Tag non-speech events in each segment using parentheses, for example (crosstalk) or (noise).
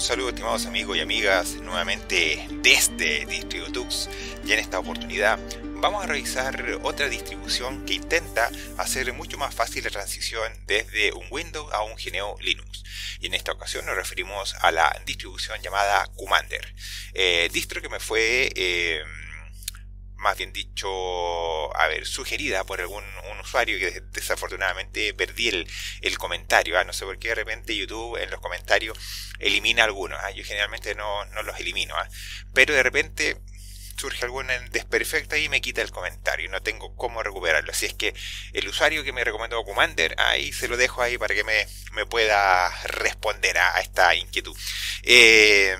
Un saludo estimados amigos y amigas, nuevamente desde DistribuTux y en esta oportunidad vamos a revisar otra distribución que intenta hacer mucho más fácil la transición desde un Windows a un GNU Linux. Y en esta ocasión nos referimos a la distribución llamada Commander, eh, distro que me fue... Eh, más bien dicho, a ver, sugerida por algún usuario que desafortunadamente perdí el, el comentario. ¿ah? No sé por qué de repente YouTube en los comentarios elimina algunos. ¿ah? Yo generalmente no, no los elimino. ¿ah? Pero de repente surge algún desperfecto y me quita el comentario. No tengo cómo recuperarlo. Así es que el usuario que me recomendó Commander, ahí se lo dejo ahí para que me, me pueda responder a, esta inquietud. Eh,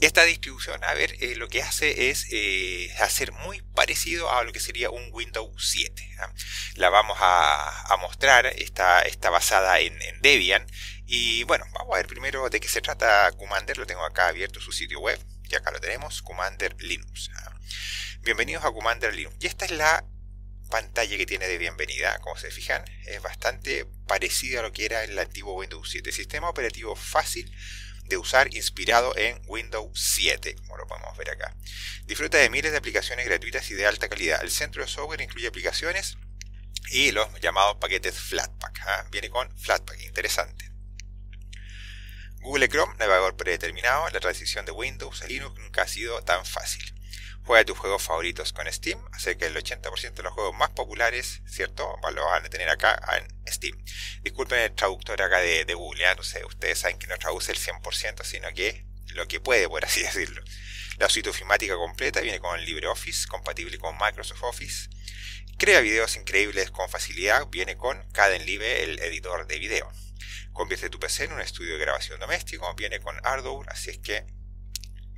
esta distribución, a ver, eh, lo que hace es eh, hacer muy parecido a lo que sería un Windows 7. ¿ah? La vamos a, mostrar, está, está basada en, Debian. Y bueno, vamos a ver primero de qué se trata Commander. Lo tengo acá abierto su sitio web. Y acá lo tenemos, Commander Linux. ¿ah? Bienvenidos a Commander Linux. Y esta es la pantalla que tiene de bienvenida. Como se fijan, es bastante parecida a lo que era el antiguo Windows 7. Sistema operativo fácil de usar inspirado en Windows 7, como lo podemos ver acá. Disfruta de miles de aplicaciones gratuitas y de alta calidad. El centro de software incluye aplicaciones y los llamados paquetes Flatpak. ¿ah? Viene con Flatpak, interesante. Google Chrome, navegador predeterminado, la transición de Windows a Linux nunca ha sido tan fácil. Juega tus juegos favoritos con Steam, hace que el 80% de los juegos más populares, ¿cierto? Lo van a tener acá en Steam. Disculpen el traductor acá de, Google, ¿eh? no sé, ustedes saben que no traduce el 100%, sino que lo que puede, por así (laughs) decirlo. La suite ofimática completa viene con LibreOffice, compatible con Microsoft Office. Crea videos increíbles con facilidad, viene con Kdenlive, el editor de video. Convierte tu PC en un estudio de grabación doméstico, viene con Ardour, así es que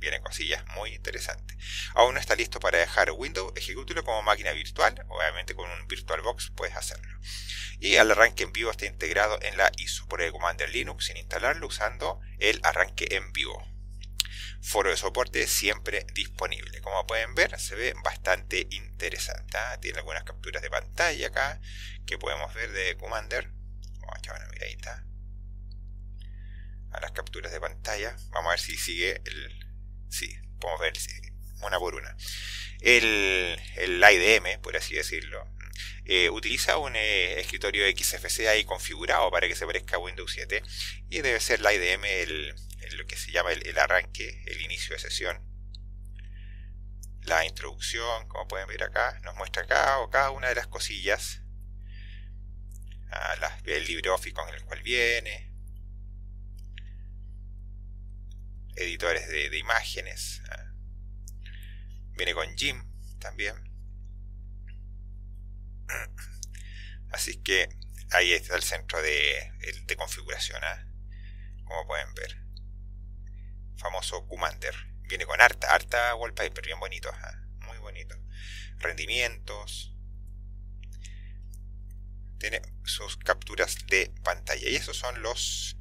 vienen cosillas muy interesantes. Aún no está listo para dejar Windows, ejecútelo como máquina virtual, obviamente con un VirtualBox puedes hacerlo. Y al arranque en vivo está integrado en la ISO por el Commander Linux sin instalarlo usando el arranque en vivo. Foro de soporte siempre disponible. Como pueden ver, se ve bastante interesante. ¿ah? Tiene algunas capturas de pantalla acá que podemos ver de Commander. Vamos a echar una miradita a las capturas de pantalla. Vamos a ver si sigue el, Sí, podemos ver una por una. El, el IDM, por así decirlo, eh, utiliza un eh, escritorio XFCE ahí configurado para que se parezca a Windows 7 y debe ser el IDM el, lo que se llama el, arranque, el inicio de sesión. La introducción, como pueden ver acá, nos muestra acá o cada una de las cosillas. Ah, el LibreOffice con el cual viene, editores de, imágenes. Ah. Viene con Jim también. Así que ahí está el centro de, de configuración, ¿ah? como pueden ver. Famoso Commander. Viene con harta, harta wallpaper, bien bonito, ¿ah? muy bonito. Rendimientos. Tiene sus capturas de pantalla. Y esos son los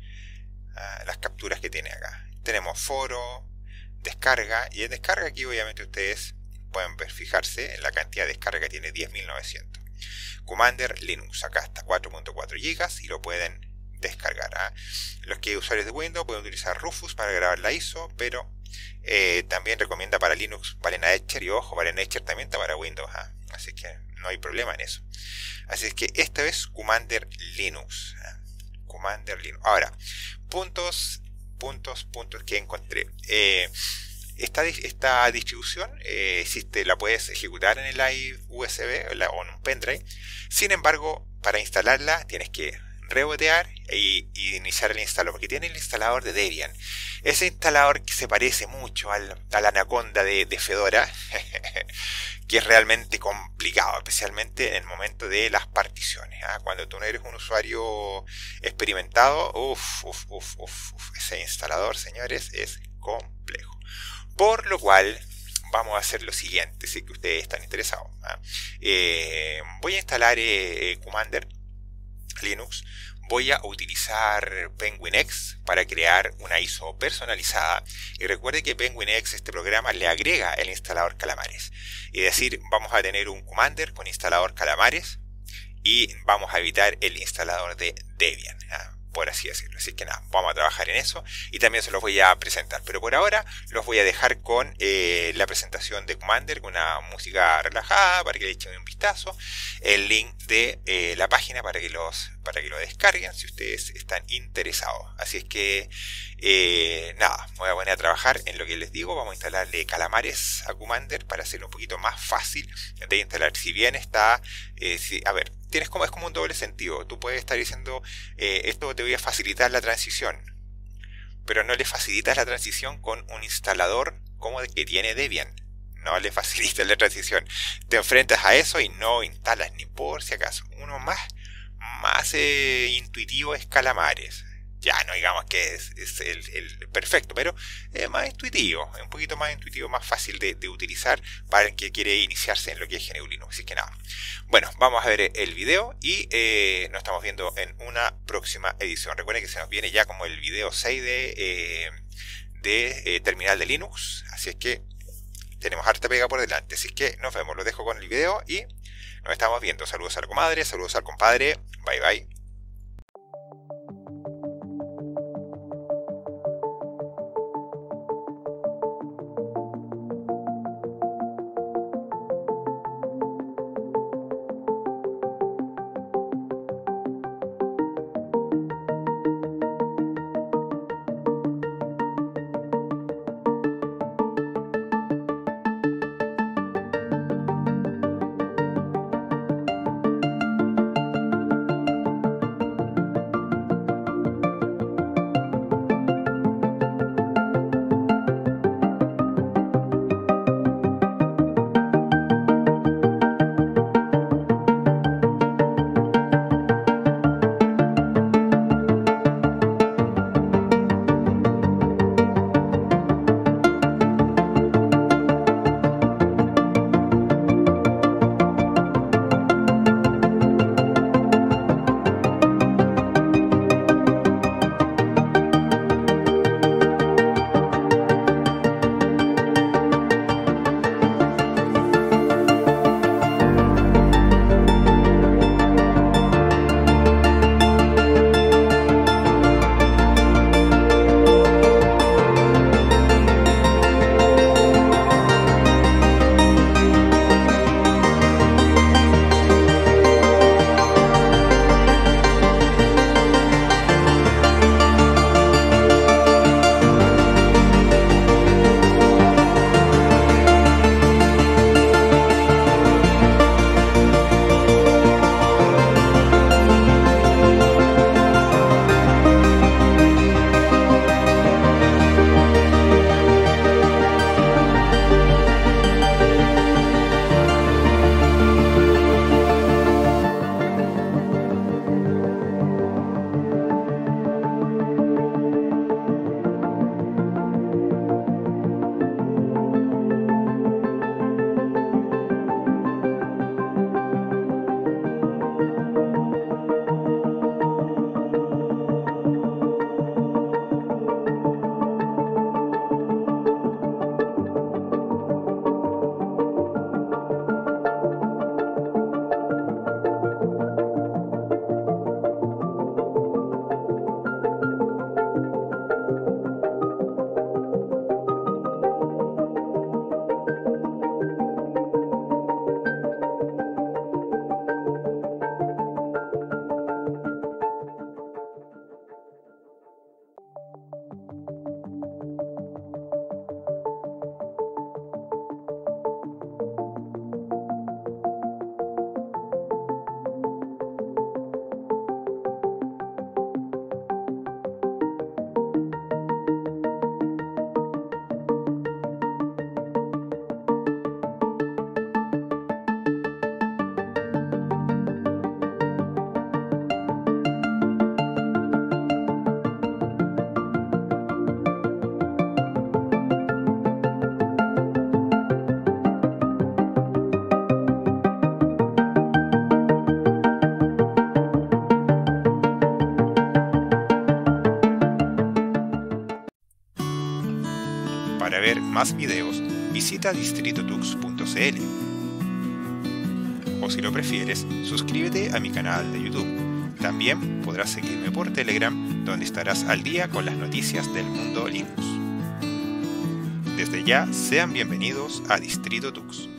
las capturas que tiene acá tenemos foro, descarga, y en descarga aquí obviamente ustedes pueden ver, fijarse en la cantidad de descarga que tiene 10.900. Commander Linux, acá está 4.4 GB y lo pueden descargar. ¿ah? Los que usuarios de Windows pueden utilizar Rufus para grabar la ISO, pero eh, también recomienda para Linux Valena Etcher y ojo, Valena Etcher también está para Windows, ¿ah? así que no hay problema en eso. Así que esto es Commander Linux. ¿ah? Commander Linux. Ahora, puntos puntos, puntos que encontré. Eh, esta, esta, distribución eh, existe, la puedes ejecutar en el USB o en un pendrive. Sin embargo, para instalarla tienes que rebotear e, iniciar el instalador, porque tiene el instalador de Debian. Ese instalador que se parece mucho al, al Anaconda de, de Fedora, (laughs) que es realmente complicado, especialmente en el momento de las particiones. ¿ah? Cuando tú no eres un usuario experimentado, uff, uff, uff, uff, ese instalador, señores, es complejo. Por lo cual, vamos a hacer lo siguiente, si que ustedes están interesados. ¿ah? Eh, voy a instalar eh, Commander Linux voy a utilizar PenguinX para crear una ISO personalizada. Y recuerde que PenguinX, este programa, le agrega el instalador Calamares. Es decir, vamos a tener un Commander con instalador Calamares y vamos a evitar el instalador de Debian. Por así decirlo. Así que nada, vamos a trabajar en eso y también se los voy a presentar. Pero por ahora los voy a dejar con eh, la presentación de Commander, con una música relajada para que le echen un vistazo, el link de eh, la página para que, los, para que lo descarguen si ustedes están interesados. Así es que eh, nada, me voy a poner a trabajar en lo que les digo. Vamos a instalarle calamares a Commander para hacerlo un poquito más fácil de instalar. Si bien está, a ver, tienes como, es como un doble sentido. Tú puedes estar diciendo, eh, esto te voy a facilitar la transición, pero no le facilitas la transición con un instalador como el que tiene Debian. No le (laughs) facilitas la transición. Te enfrentas a eso y no instalas ni por si acaso. Uno más, más eh, intuitivo es Calamares ya no digamos que es, el, perfecto, pero es más intuitivo, un poquito más intuitivo, más fácil de, utilizar para el que quiere iniciarse en lo que es GNU. Así que nada, bueno, vamos a ver el video y eh, nos estamos viendo en una próxima edición. Recuerden que se nos viene ya como el video 6 de, eh, de eh, Terminal de Linux, así es que tenemos harta pega por delante. Así que nos vemos, lo dejo con el video y nos estamos viendo. Saludos a la comadre, saludos al compadre, bye bye. Más videos, visita distritotux.cl. O si lo prefieres, suscríbete a mi canal de YouTube También podrás seguirme por Telegram, donde estarás al día con las noticias del mundo Linux. Desde ya, sean bienvenidos a Distrito Tux.